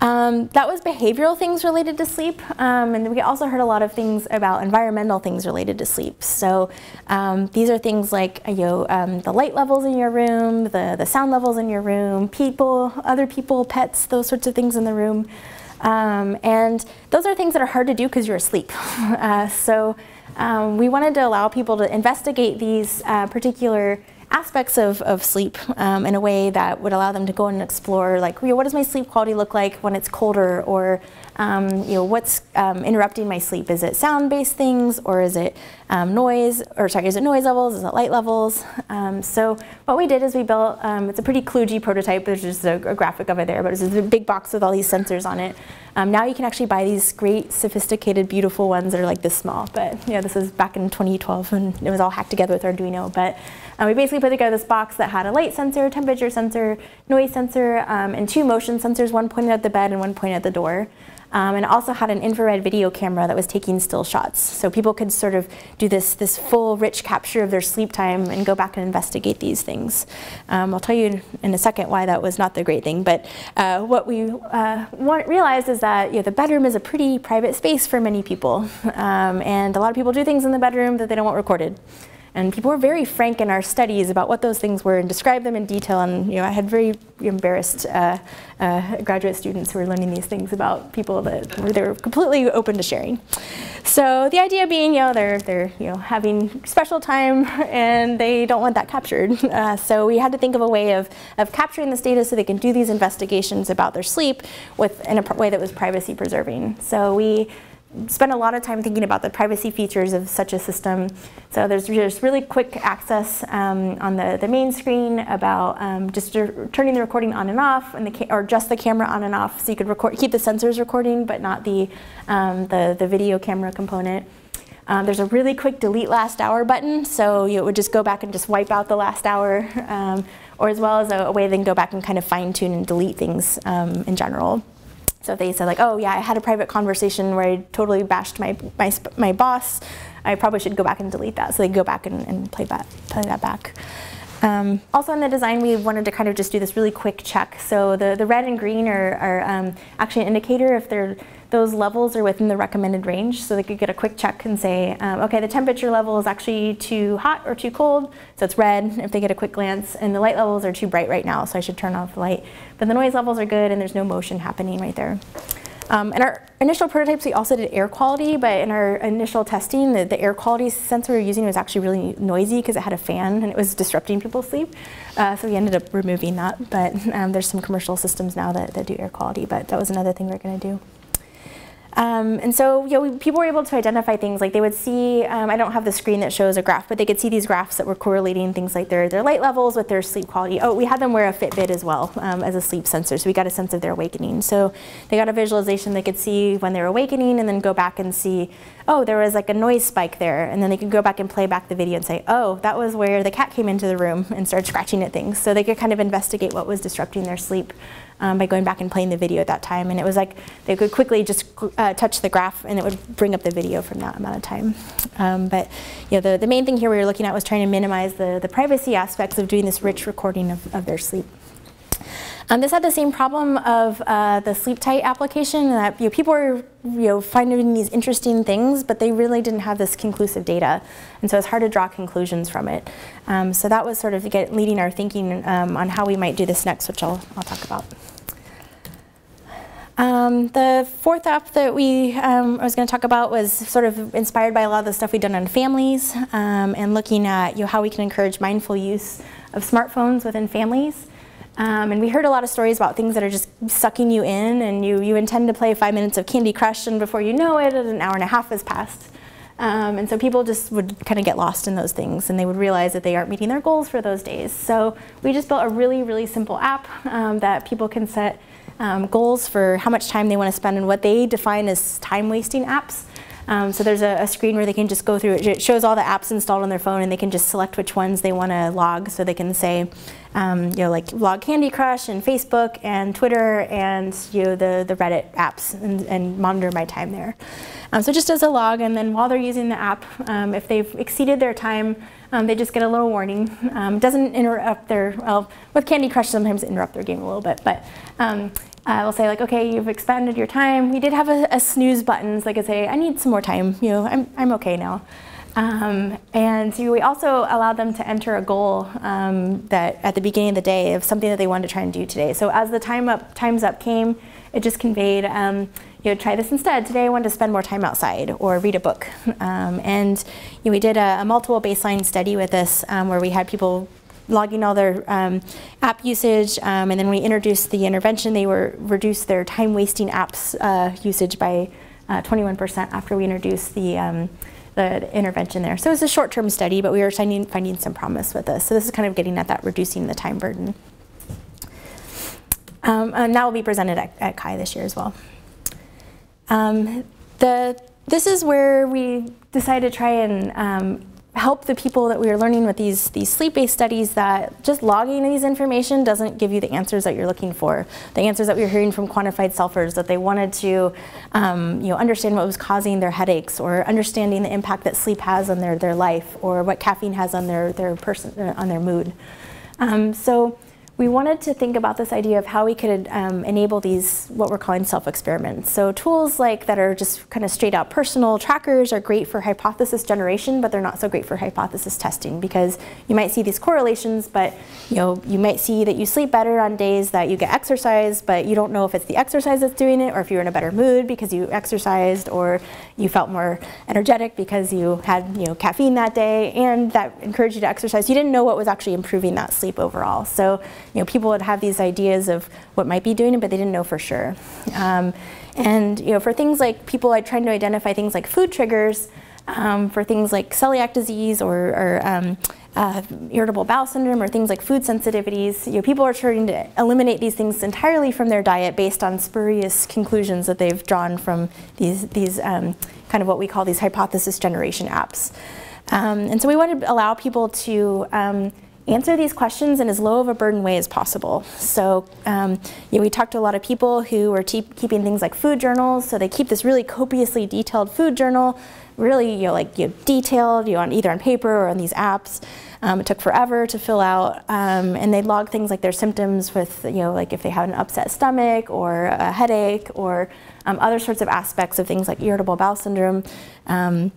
Um, that was behavioral things related to sleep, um, and we also heard a lot of things about environmental things related to sleep. So um, these are things like you know, um, the light levels in your room, the, the sound levels in your room, people, other people, pets, those sorts of things in the room. Um, and those are things that are hard to do because you're asleep. Uh, so um, we wanted to allow people to investigate these uh, particular aspects of, of sleep um, in a way that would allow them to go and explore like, what does my sleep quality look like when it's colder or um, you know, what's um, interrupting my sleep? Is it sound-based things, or is it um, noise, or sorry, is it noise levels? Is it light levels? Um, so what we did is we built, um, it's a pretty kludgy prototype. There's just a, a, graphic of it there, but it's a big box with all these sensors on it. Now you can actually buy these great, sophisticated, beautiful ones that are like this small. But yeah, this was back in 2012, and it was all hacked together with Arduino. But um, we basically put together this box that had a light sensor, temperature sensor, noise sensor, and two motion sensors, one pointed at the bed and one pointed at the door. Um, and also had an infrared video camera that was taking still shots. So people could sort of do this, this full rich capture of their sleep time and go back and investigate these things. Um, I'll tell you in a second why that was not the great thing, but uh, what we uh, realized is that you know, the bedroom is a pretty private space for many people. Um, and a lot of people do things in the bedroom that they don't want recorded. And people were very frank in our studies about what those things were and described them in detail. And you know, I had very embarrassed uh, uh, graduate students who were learning these things about people that were, they were completely open to sharing. So the idea being, you know, they're, they're you know, having special time and they don't want that captured. Uh, so we had to think of a way of, of capturing this data so they can do these investigations about their sleep with, in a way that was privacy preserving. So we spend a lot of time thinking about the privacy features of such a system. So there's just really quick access um, on the, the main screen about um, just turning the recording on and off, and the or just the camera on and off, so you could record, keep the sensors recording, but not the, um, the, the video camera component. Um, there's a really quick delete last hour button, so you would just go back and just wipe out the last hour, um, or as well as a, a, way they can go back and kind of fine tune and delete things um, in general. So they said like, oh yeah, I had a private conversation where I totally bashed my, my, my boss, I probably should go back and delete that. So they go back and, and play, that, play that back. Um, also in the design, we wanted to kind of just do this really quick check. So the, the red and green are, are um, actually an indicator if they're those levels are within the recommended range. So they could get a quick check and say, um, okay, the temperature level is actually too hot or too cold. So it's red if they get a quick glance. And the light levels are too bright right now, so I should turn off the light. But the noise levels are good and there's no motion happening right there. Um, in our initial prototypes, we also did air quality, but in our initial testing, the, the air quality sensor we were using was actually really noisy because it had a fan and it was disrupting people's sleep. Uh, so we ended up removing that, but um, there's some commercial systems now that, that do air quality, but that was another thing we we're gonna do. Um, and so you know, people were able to identify things like they would see, um, I don't have the screen that shows a graph, but they could see these graphs that were correlating things like their, their light levels with their sleep quality. Oh, we had them wear a Fitbit as well um, as a sleep sensor, so we got a sense of their awakening. So they got a visualization they could see when they were awakening and then go back and see, oh, there was like a noise spike there. And then they could go back and play back the video and say, oh, that was where the cat came into the room and started scratching at things. So they could kind of investigate what was disrupting their sleep um, by going back and playing the video at that time. And it was like they could quickly just uh, touch the graph and it would bring up the video from that amount of time. Um, but you know, the, the main thing here we were looking at was trying to minimize the, the privacy aspects of doing this rich recording of, of their sleep. Um, this had the same problem of uh, the SleepTight application that you know, people were you know, finding these interesting things, but they really didn't have this conclusive data. And so it's hard to draw conclusions from it. Um, so that was sort of get, leading our thinking um, on how we might do this next, which I'll, I'll talk about. Um, the fourth app that we um, I was going to talk about was sort of inspired by a lot of the stuff we've done on families um, and looking at you know, how we can encourage mindful use of smartphones within families. Um, and we heard a lot of stories about things that are just sucking you in and you, you intend to play five minutes of Candy Crush and before you know it, an hour and a half has passed. Um, and so people just would kind of get lost in those things and they would realize that they aren't meeting their goals for those days. So we just built a really, really simple app um, that people can set um, goals for how much time they want to spend and what they define as time wasting apps. Um, so there's a, a, screen where they can just go through it. It shows all the apps installed on their phone and they can just select which ones they want to log. So they can say, um, you know, like log Candy Crush and Facebook and Twitter and you know the, the Reddit apps and, and monitor my time there. Um, so just as a log and then while they're using the app, um, if they've exceeded their time, um, they just get a little warning. Um, doesn't interrupt their, well, with Candy Crush sometimes interrupt their game a little bit, but uh, will say like, okay, you've expanded your time. We did have a, a, snooze button, so I could say, I need some more time. You know, I'm, I'm okay now. Um, and we also allowed them to enter a goal um, that at the beginning of the day of something that they wanted to try and do today. So as the time up, times up came, it just conveyed, um, you know, try this instead. Today I wanted to spend more time outside or read a book. Um, and you know, we did a, a, multiple baseline study with this um, where we had people logging all their um, app usage, um, and then we introduced the intervention. They were reduced their time wasting apps uh, usage by 21% uh, after we introduced the um, the intervention there. So it was a short-term study, but we were finding, finding some promise with this. So this is kind of getting at that reducing the time burden. Um, and that will be presented at, at CHI this year as well. Um, the, this is where we decided to try and um, help the people that we are learning with these, these sleep-based studies that just logging these information doesn't give you the answers that you're looking for. The answers that we were hearing from quantified selfers that they wanted to um, you know, understand what was causing their headaches or understanding the impact that sleep has on their, their life or what caffeine has on their, their, person, on their mood. Um, so we wanted to think about this idea of how we could um, enable these, what we're calling self-experiments. So tools like that are just kind of straight out personal trackers are great for hypothesis generation, but they're not so great for hypothesis testing because you might see these correlations, but you know, you might see that you sleep better on days that you get exercise, but you don't know if it's the exercise that's doing it or if you're in a better mood because you exercised or you felt more energetic because you had you know, caffeine that day and that encouraged you to exercise. You didn't know what was actually improving that sleep overall. So you know, people would have these ideas of what might be doing it, but they didn't know for sure. Um, and you know, for things like people are trying to identify things like food triggers, um, for things like celiac disease or, or um, uh, irritable bowel syndrome or things like food sensitivities. You know, people are trying to eliminate these things entirely from their diet based on spurious conclusions that they've drawn from these, these um, kind of what we call these hypothesis generation apps. Um, and so we want to allow people to um, answer these questions in as low of a burden way as possible. So um, you know, we talked to a lot of people who were keeping things like food journals, so they keep this really copiously detailed food journal, really you know, like you know, detailed you know, on either on paper or on these apps. Um, it took forever to fill out, um, and they'd log things like their symptoms with, you know, like if they had an upset stomach or a headache or um, other sorts of aspects of things like irritable bowel syndrome. Um,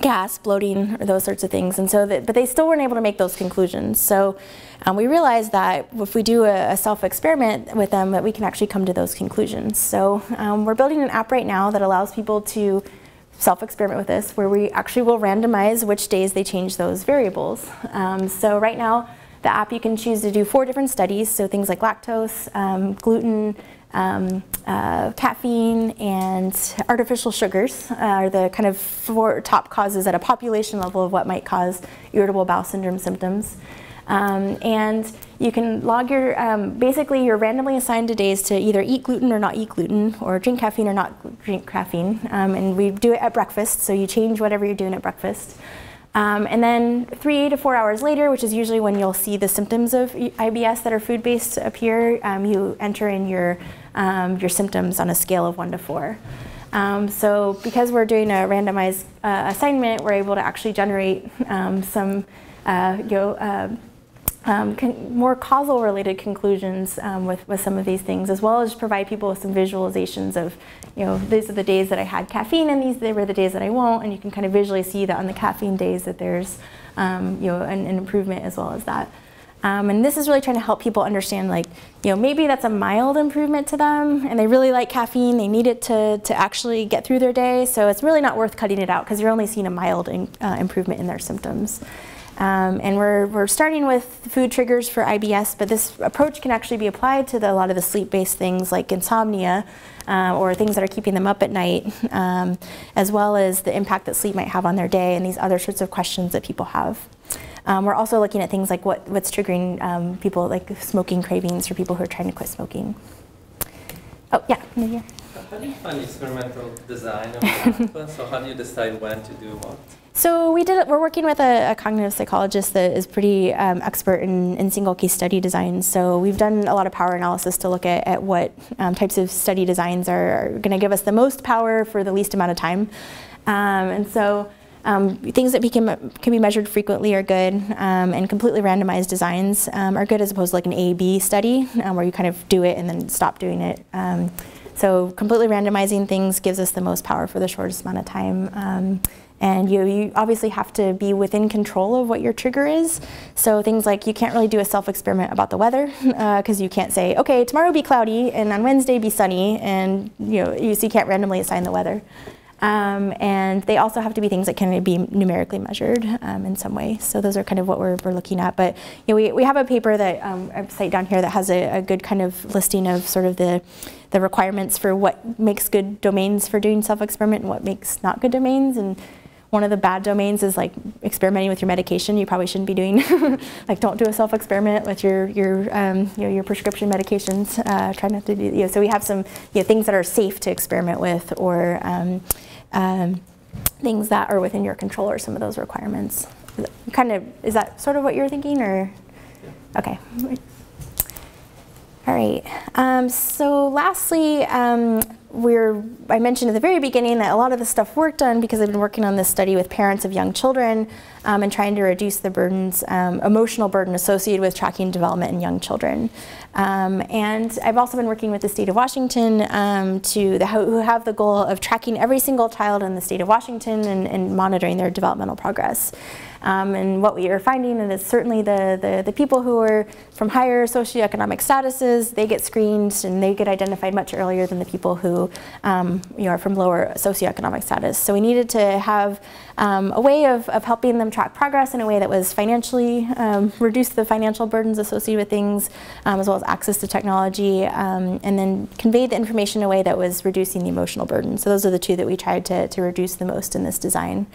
gas, bloating, or those sorts of things. And so, that, but they still weren't able to make those conclusions. So um, we realized that if we do a, a self-experiment with them, that we can actually come to those conclusions. So um, we're building an app right now that allows people to self-experiment with this, where we actually will randomize which days they change those variables. Um, so right now, the app you can choose to do four different studies, so things like lactose, um, gluten, um, uh, caffeine and artificial sugars are the kind of four top causes at a population level of what might cause irritable bowel syndrome symptoms. Um, and you can log your, um, basically you're randomly assigned to days to either eat gluten or not eat gluten, or drink caffeine or not drink caffeine. Um, and we do it at breakfast, so you change whatever you're doing at breakfast. Um, and then three to four hours later, which is usually when you'll see the symptoms of IBS that are food-based appear, um, you enter in your, um, your symptoms on a scale of one to four. Um, so because we're doing a randomized uh, assignment, we're able to actually generate um, some uh, you know, uh, um, more causal related conclusions um, with, with some of these things, as well as provide people with some visualizations of, you know, these are the days that I had caffeine and these they were the days that I won't, and you can kind of visually see that on the caffeine days that there's, um, you know, an, an, improvement as well as that. Um, and this is really trying to help people understand, like, you know, maybe that's a mild improvement to them, and they really like caffeine, they need it to, to actually get through their day, so it's really not worth cutting it out because you're only seeing a mild in, uh, improvement in their symptoms. Um, and we're, we're starting with food triggers for IBS, but this approach can actually be applied to the, a lot of the sleep-based things like insomnia uh, or things that are keeping them up at night, um, as well as the impact that sleep might have on their day and these other sorts of questions that people have. Um, we're also looking at things like what, what's triggering um, people like smoking cravings for people who are trying to quit smoking. Oh, yeah, How do you find experimental design of So how do you decide when to do what? So we did. We're working with a, a cognitive psychologist that is pretty um, expert in, in, single case study design. So we've done a lot of power analysis to look at, at what um, types of study designs are, are going to give us the most power for the least amount of time. Um, and so um, things that can, can be measured frequently are good, um, and completely randomized designs um, are good as opposed to like an A-B study where you kind of do it and then stop doing it. so completely randomizing things gives us the most power for the shortest amount of time. And you, you obviously have to be within control of what your trigger is. So things like you can't really do a self-experiment about the weather because uh, you can't say, okay, tomorrow be cloudy and on Wednesday be sunny, and you know you, so you can't randomly assign the weather. Um, and they also have to be things that can be numerically measured um, in some way. So those are kind of what we're, we're looking at. But you know, we, we have a paper that um, I cite down here that has a, a good kind of listing of sort of the the requirements for what makes good domains for doing self-experiment and what makes not good domains. And one of the bad domains is like experimenting with your medication. You probably shouldn't be doing like don't do a self experiment with your your um, you know, your prescription medications. Uh, try not to do. You know, so we have some you know, things that are safe to experiment with, or um, um, things that are within your control, or some of those requirements. Kind of is that sort of what you're thinking, or okay. All right. Um, so lastly, um, we're, I mentioned at the very beginning that a lot of the stuff worked on because I've been working on this study with parents of young children um, and trying to reduce the burdens, um, emotional burden associated with tracking development in young children. Um, and I've also been working with the state of Washington um, to the, who have the goal of tracking every single child in the state of Washington and, and monitoring their developmental progress. Um, and what we are finding is certainly the, the, the, people who are from higher socioeconomic statuses, they get screened and they get identified much earlier than the people who um, you know, are from lower socioeconomic status. So we needed to have um, a way of, of helping them track progress in a way that was financially, um, reduce the financial burdens associated with things, um, as well as access to technology, um, and then convey the information in a way that was reducing the emotional burden. So those are the two that we tried to, to reduce the most in this design.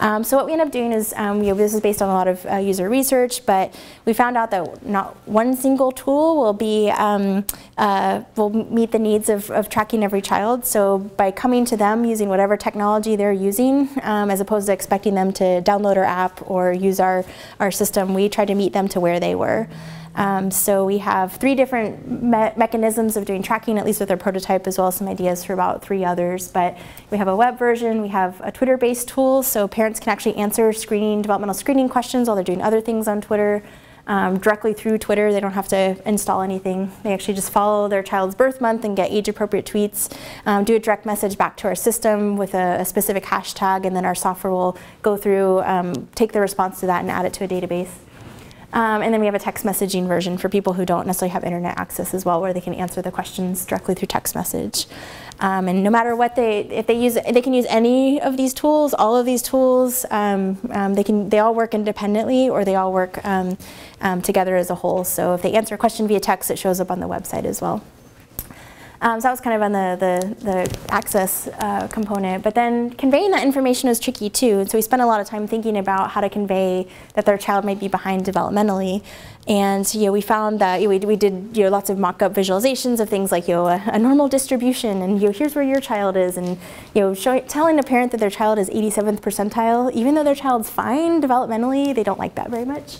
Um, so what we end up doing is, um, you know, this is based on a lot of uh, user research, but we found out that not one single tool will be um, uh, will meet the needs of, of, tracking every child. So by coming to them using whatever technology they're using, um, as opposed to expecting them to download our app or use our our system, we try to meet them to where they were. Um, so we have three different me mechanisms of doing tracking, at least with our prototype, as well as some ideas for about three others. But we have a web version, we have a Twitter-based tool, so parents can actually answer screening, developmental screening questions while they're doing other things on Twitter. Um, directly through Twitter. They don't have to install anything. They actually just follow their child's birth month and get age-appropriate tweets, um, do a direct message back to our system with a, a, specific hashtag, and then our software will go through, um, take the response to that and add it to a database. Um, and then we have a text messaging version for people who don't necessarily have internet access as well, where they can answer the questions directly through text message. Um, and no matter what they, if they use, they can use any of these tools, all of these tools. Um, um they can, they all work independently, or they all work um, um, together as a whole. So if they answer a question via text, it shows up on the website as well. Um, so that was kind of on the, the, the access uh, component. But then conveying that information is tricky too. And so we spent a lot of time thinking about how to convey that their child might be behind developmentally. And you know, we found that you know, we, we did you know, lots of mock-up visualizations of things like you know, a, a, normal distribution, and you know, here's where your child is, and you know, telling a parent that their child is 87th percentile, even though their child's fine developmentally, they don't like that very much.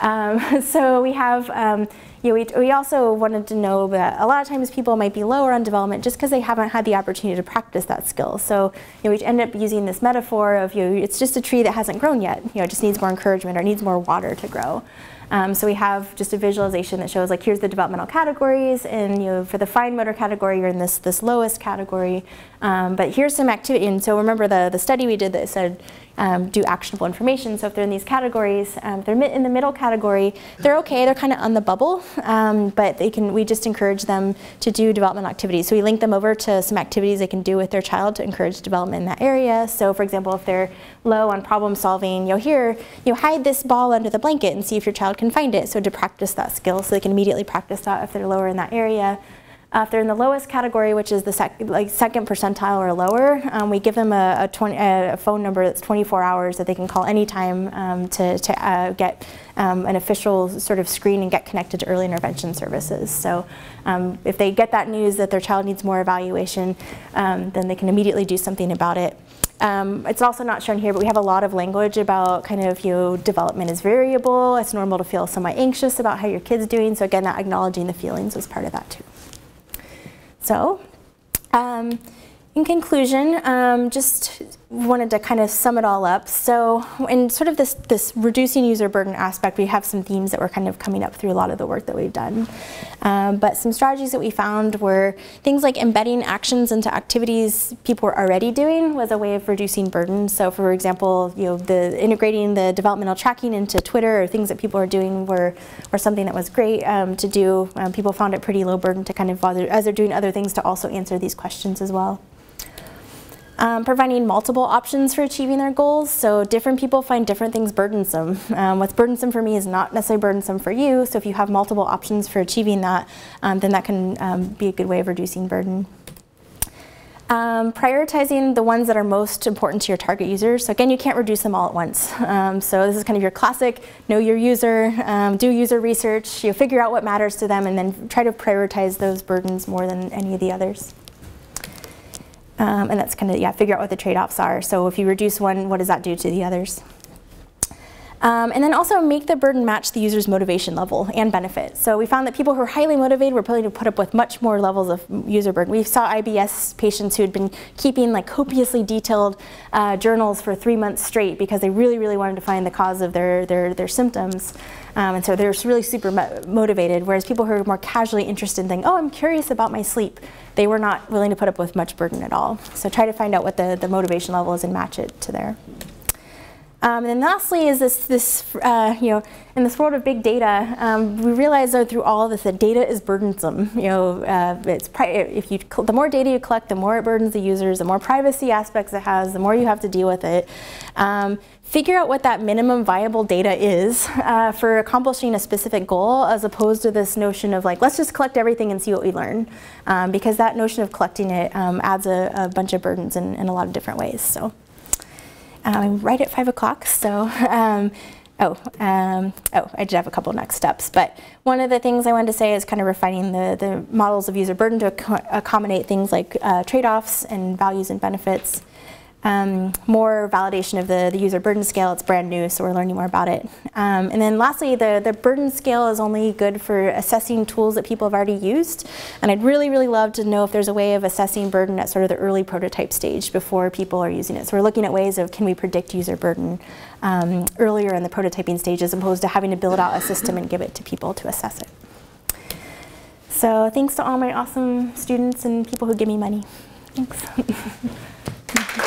Um, so we have um, you know, we, we also wanted to know that a lot of times people might be lower on development just because they haven't had the opportunity to practice that skill. So you know, we end up using this metaphor of you know, it's just a tree that hasn't grown yet. You know, it just needs more encouragement or needs more water to grow. Um, so we have just a visualization that shows like here's the developmental categories, and you know for the fine motor category you're in this this lowest category. Um, but here's some activity, and so remember the the study we did that said um, do actionable information. So if they're in these categories, um, they're in the middle category, they're okay, they're kind of on the bubble, um, but they can, we just encourage them to do development activities. So we link them over to some activities they can do with their child to encourage development in that area. So for example, if they're low on problem solving, you'll hear, you hide this ball under the blanket and see if your child can find it. So to practice that skill so they can immediately practice that if they're lower in that area. Uh, if they're in the lowest category, which is the sec like second percentile or lower, um, we give them a, a, a, phone number that's 24 hours that they can call anytime um, to, to uh, get um, an official sort of screen and get connected to early intervention services. So um, if they get that news that their child needs more evaluation, um, then they can immediately do something about it. Um, it's also not shown here, but we have a lot of language about kind of, you know, development is variable. It's normal to feel somewhat anxious about how your kid's doing. So again, that acknowledging the feelings was part of that too. So, um, in conclusion, um, just wanted to kind of sum it all up. So in sort of this, this reducing user burden aspect, we have some themes that were kind of coming up through a lot of the work that we've done. Um, but some strategies that we found were things like embedding actions into activities people were already doing was a way of reducing burden. So for example, you know, the integrating the developmental tracking into Twitter or things that people are doing were, were something that was great um, to do. Um, people found it pretty low burden to kind of, bother, as they're doing other things, to also answer these questions as well. Um, providing multiple options for achieving their goals. So different people find different things burdensome. Um, what's burdensome for me is not necessarily burdensome for you. So if you have multiple options for achieving that, um, then that can um, be a good way of reducing burden. Um, prioritizing the ones that are most important to your target users. So again, you can't reduce them all at once. Um, so this is kind of your classic, know your user, um, do user research, you figure out what matters to them and then try to prioritize those burdens more than any of the others. Um, and that's kind of, yeah, figure out what the trade-offs are. So if you reduce one, what does that do to the others? Um, and then also make the burden match the user's motivation level and benefit. So we found that people who are highly motivated were willing to put up with much more levels of user burden. We saw IBS patients who had been keeping like copiously detailed uh, journals for three months straight because they really, really wanted to find the cause of their, their, their symptoms. Um, and so they're really super mo motivated, whereas people who are more casually interested in thinking, oh, I'm curious about my sleep, they were not willing to put up with much burden at all. So try to find out what the, the motivation level is and match it to there. Um, and then lastly is this, this uh, you know, in this world of big data, um, we realize that through all of this that data is burdensome. You know, uh, it's if you the more data you collect, the more it burdens the users, the more privacy aspects it has, the more you have to deal with it. Um, figure out what that minimum viable data is uh, for accomplishing a specific goal as opposed to this notion of like, let's just collect everything and see what we learn. Um, because that notion of collecting it um, adds a, a, bunch of burdens in, in a lot of different ways. So um, right at five o'clock. So, um, oh, um, oh, I did have a couple next steps. But one of the things I wanted to say is kind of refining the, the models of user burden to ac accommodate things like uh, trade-offs and values and benefits. Um, more validation of the, the user burden scale. It's brand new, so we're learning more about it. Um, and then lastly, the, the burden scale is only good for assessing tools that people have already used. And I'd really, really love to know if there's a way of assessing burden at sort of the early prototype stage before people are using it. So we're looking at ways of can we predict user burden um, earlier in the prototyping stage as opposed to having to build out a system and give it to people to assess it. So thanks to all my awesome students and people who give me money. Thanks.